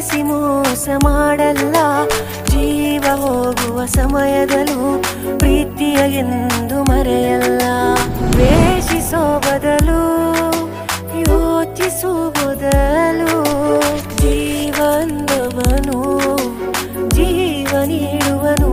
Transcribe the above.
ಪ್ರೀತಿಸಿ ಮೋಸ ಮಾಡಲ್ಲ. ಜೀವ ಹೋಗುವ ಸಮಯದಲ್ಲೂ ಪ್ರೀತಿಯ ಎಂದು ಮರೆಯಲ್ಲ. ವೇಷಿಸೋ ಬದಲು, ಯೋಚಿಸೋ ಬದಲು ಜೀವನವನು ಜೀವ ನೀಡುವನು.